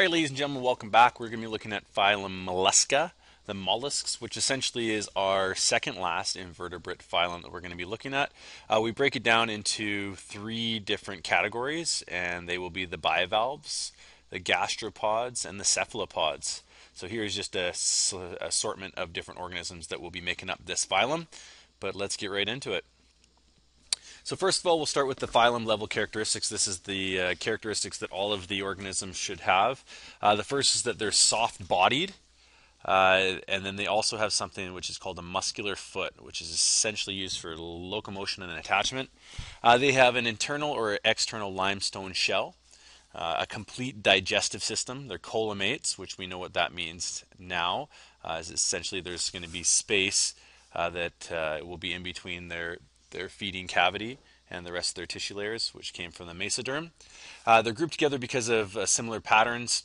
All right, ladies and gentlemen, welcome back. We're going to be looking at phylum Mollusca, the mollusks, which essentially is our second last invertebrate phylum that we're going to be looking at. Uh, we break it down into three different categories, and they will be the bivalves, the gastropods, and the cephalopods. So here's just a assortment of different organisms that will be making up this phylum, but let's get right into it. So first of all, we'll start with the phylum level characteristics. This is the uh, characteristics that all of the organisms should have. Uh, the first is that they're soft-bodied, uh, and then they also have something which is called a muscular foot, which is essentially used for locomotion and attachment. Uh, they have an internal or external limestone shell, uh, a complete digestive system. They're coelomates, which we know what that means now. Uh, essentially there's going to be space that will be in between their their feeding cavity and the rest of their tissue layers, which came from the mesoderm. Uh, they're grouped together because of uh, similar patterns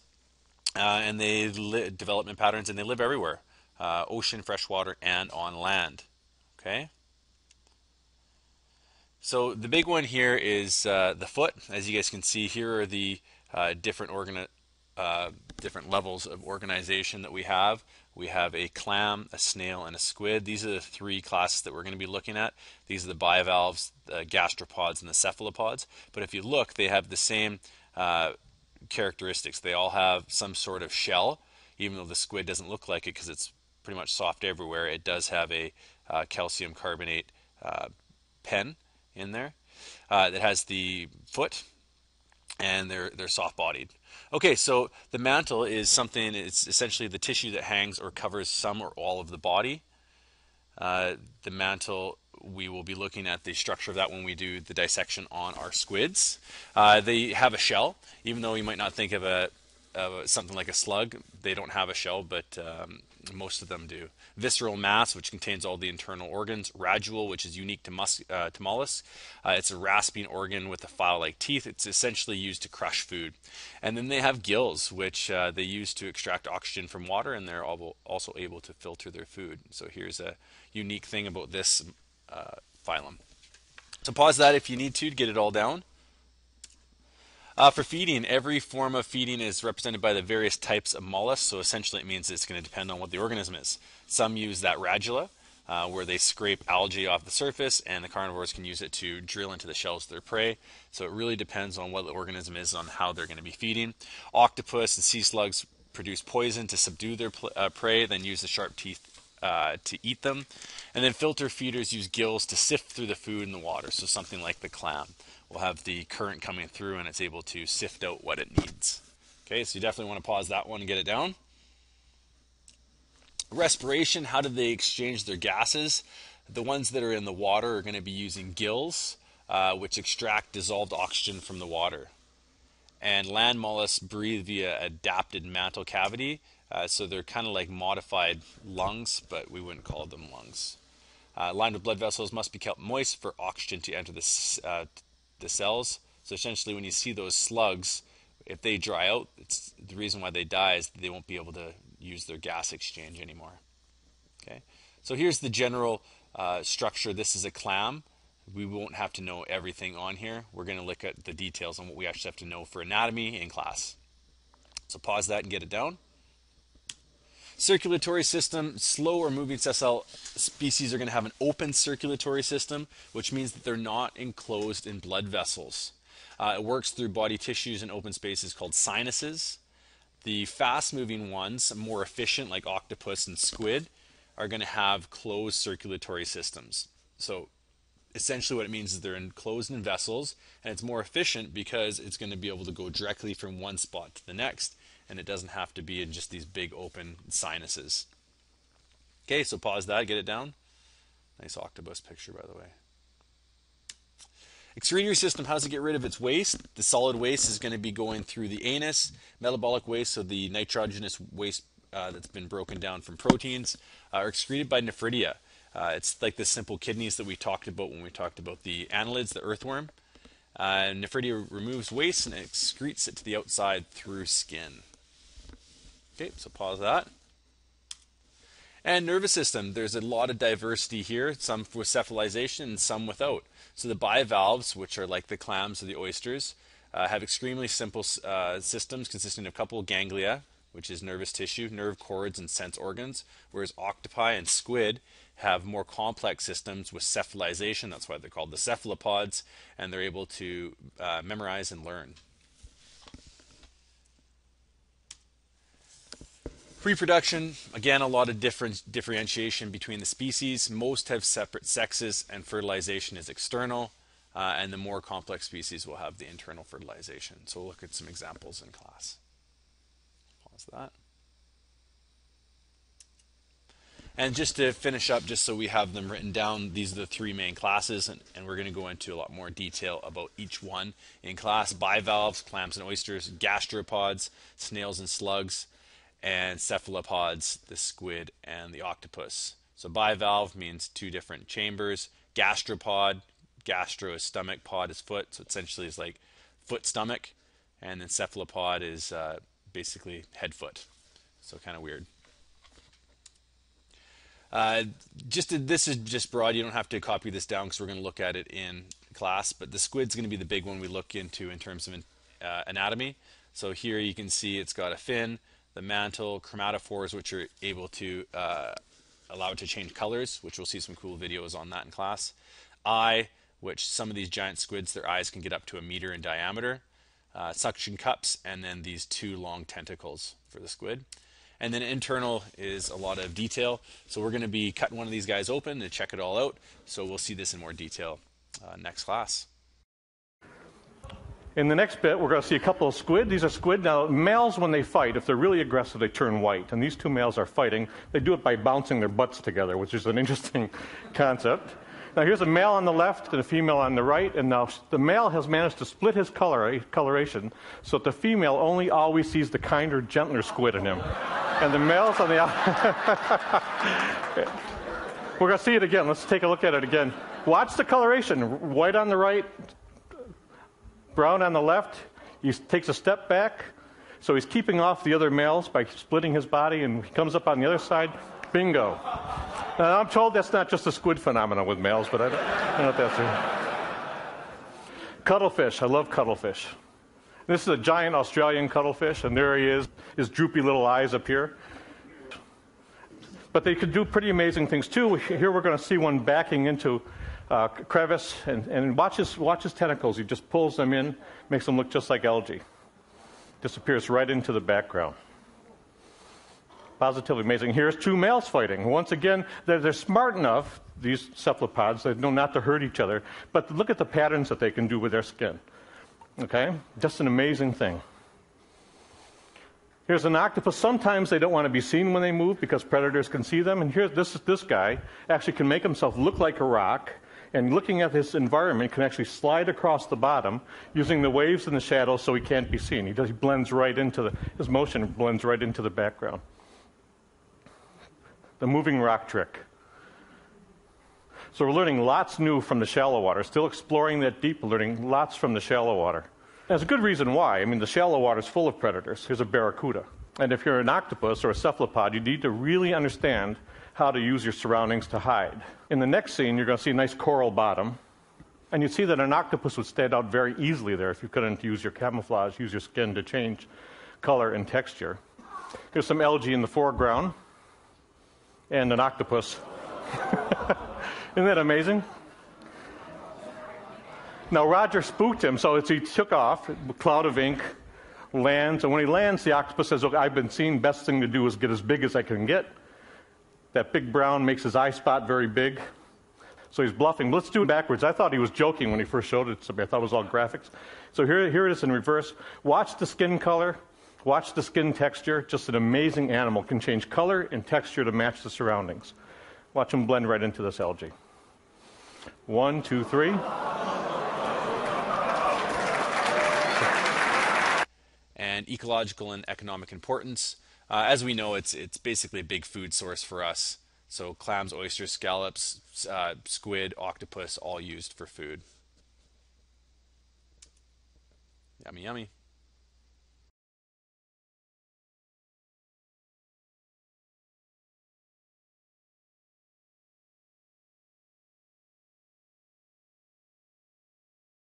uh, and they li- development patterns, and they live everywhere, uh, ocean, freshwater, and on land. Okay. So the big one here is uh, the foot. As you guys can see, here are the uh, different organ different levels of organization that we have. We have a clam, a snail, and a squid. These are the three classes that we're going to be looking at. These are the bivalves, the gastropods, and the cephalopods. But if you look, they have the same uh, characteristics. They all have some sort of shell, even though the squid doesn't look like it because it's pretty much soft everywhere. It does have a uh, calcium carbonate uh, pen in there uh, that has the foot, and they're they're soft bodied. Okay, so the mantle is something, it's essentially the tissue that hangs or covers some or all of the body. Uh, the mantle, we will be looking at the structure of that when we do the dissection on our squids. Uh, they have a shell, even though you might not think of a, of something like a slug, they don't have a shell, but um, most of them do. Visceral mass, which contains all the internal organs. Radula, which is unique to, mus- uh, to mollusks. Uh, it's a rasping organ with a file-like teeth. It's essentially used to crush food. And then they have gills, which uh, they use to extract oxygen from water, and they're also able to filter their food. So here's a unique thing about this uh, phylum. So pause that if you need to to get it all down. Uh, for feeding, every form of feeding is represented by the various types of mollusks, so essentially it means it's going to depend on what the organism is. Some use that radula, uh, where they scrape algae off the surface, and the carnivores can use it to drill into the shells of their prey. So it really depends on what the organism is on how they're going to be feeding. Octopus and sea slugs produce poison to subdue their uh, prey, then use the sharp teeth uh, to eat them. And then filter feeders use gills to sift through the food in the water, so something like the clam will have the current coming through and it's able to sift out what it needs. Okay, so you definitely want to pause that one and get it down. Respiration, how do they exchange their gases? The ones that are in the water are going to be using gills, uh, which extract dissolved oxygen from the water. And land mollusks breathe via adapted mantle cavity, uh, so they're kind of like modified lungs, but we wouldn't call them lungs. Uh, lined with blood vessels must be kept moist for oxygen to enter the, uh, the cells. So essentially, when you see those slugs, if they dry out, it's the reason why they die is they won't be able to use their gas exchange anymore. Okay, so here's the general uh, structure. This is a clam. We won't have to know everything on here. We're going to look at the details on what we actually have to know for anatomy in class. So pause that and get it down. Circulatory system, slow or moving sessile species are going to have an open circulatory system, which means that they're not enclosed in blood vessels. Uh, it works through body tissues and open spaces called sinuses. The fast moving ones, more efficient, like octopus and squid, are going to have closed circulatory systems. So essentially what it means is they're enclosed in vessels and it's more efficient because it's going to be able to go directly from one spot to the next and it doesn't have to be in just these big open sinuses. Okay, so pause that, get it down. Nice octopus picture, by the way. Excretory system, how does it get rid of its waste? The solid waste is going to be going through the anus. Metabolic waste, so the nitrogenous waste uh, that's been broken down from proteins, uh, are excreted by nephridia. Uh, it's like the simple kidneys that we talked about when we talked about the annelids, the earthworm. Uh, nephridia removes waste and excretes it to the outside through skin. Okay, so pause that. And nervous system, there's a lot of diversity here, some with cephalization and some without. So the bivalves, which are like the clams or the oysters, uh, have extremely simple uh, systems consisting of a couple of ganglia, which is nervous tissue, nerve cords, and sense organs, whereas octopi and squid have more complex systems with cephalization. That's why they're called the cephalopods, and they're able to uh, memorize and learn. Reproduction, again, a lot of different differentiation between the species. Most have separate sexes, and fertilization is external. Uh, and the more complex species will have the internal fertilization. So we'll look at some examples in class. Pause that. And just to finish up, just so we have them written down, these are the three main classes, and, and we're going to go into a lot more detail about each one in class. Bivalves, clams and oysters, gastropods, snails and slugs, and cephalopods, the squid and the octopus. So bivalve means two different chambers. Gastropod, gastro is stomach, pod is foot, so essentially it's like foot stomach, and then cephalopod is uh, basically head foot. So kind of weird. Uh, just to, this is just broad. You don't have to copy this down because we're going to look at it in class. But the squid's going to be the big one we look into in terms of uh, anatomy. So here you can see it's got a fin, the mantle, chromatophores, which are able to uh, allow it to change colors, which we'll see some cool videos on that in class. Eye, which some of these giant squids, their eyes can get up to a meter in diameter. Uh, suction cups, and then these two long tentacles for the squid. And then internal is a lot of detail. So we're going to be cutting one of these guys open to check it all out. So we'll see this in more detail uh, next class. In the next bit, we're going to see a couple of squid. These are squid. Now, males, when they fight, if they're really aggressive, they turn white. And these two males are fighting. They do it by bouncing their butts together, which is an interesting concept. Now, here's a male on the left and a female on the right. And now the male has managed to split his color, coloration so that the female only always sees the kinder, gentler squid in him. and the male's on the We're going to see it again. Let's take a look at it again. Watch the coloration. White on the right, Brown on the left, he takes a step back. So he's keeping off the other males by splitting his body, and he comes up on the other side. Bingo. Now, I'm told that's not just a squid phenomenon with males, but I don't, I don't know if that's it. Cuttlefish. I love cuttlefish. This is a giant Australian cuttlefish, and there he is, his droopy little eyes up here. But they could do pretty amazing things too. Here we're going to see one backing into uh, crevice and, and watch, his, watch his tentacles. He just pulls them in, makes them look just like algae. Disappears right into the background. Positively amazing. Here's two males fighting. Once again, they're, they're smart enough, these cephalopods, they know not to hurt each other, but look at the patterns that they can do with their skin. Okay? Just an amazing thing. Here's an octopus. Sometimes they don't want to be seen when they move because predators can see them. And here's this, this guy actually can make himself look like a rock and looking at this environment can actually slide across the bottom using the waves and the shadows so he can't be seen. He, does, he blends right into the, his motion blends right into the background. The moving rock trick. So we're learning lots new from the shallow water, still exploring that deep, learning lots from the shallow water. There's a good reason why. I mean, the shallow water is full of predators. Here's a barracuda. And if you're an octopus or a cephalopod, you need to really understand how to use your surroundings to hide. In the next scene, you're going to see a nice coral bottom. And you see that an octopus would stand out very easily there if you couldn't use your camouflage, use your skin to change color and texture. Here's some algae in the foreground and an octopus. Isn't that amazing? Now, Roger spooked him, so he took off, cloud of ink, lands, and when he lands, the octopus says, "Okay, I've been seen, best thing to do is get as big as I can get. That big brown makes his eye spot very big. So he's bluffing. Let's do it backwards. I thought he was joking when he first showed it to me. I thought it was all graphics. So here, here it is in reverse. Watch the skin color. Watch the skin texture. Just an amazing animal. Can change color and texture to match the surroundings. Watch him blend right into this algae. One, two, three. And ecological and economic importance. Uh, as we know, it's it's basically a big food source for us. So clams, oysters, scallops, uh, squid, octopus, all used for food. Yummy, yummy.